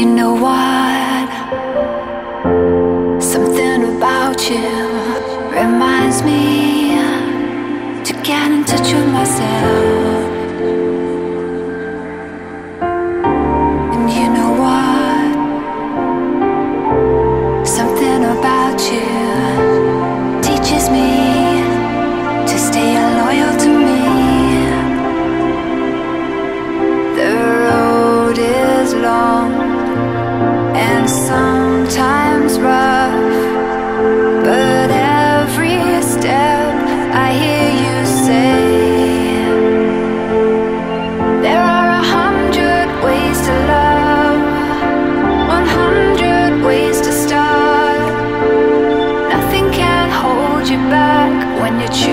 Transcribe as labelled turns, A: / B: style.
A: You know what? Something about you reminds me to get in touch with myself. And you know what? Something about you teaches me to stay loyal to me. The road is long you back when you choose.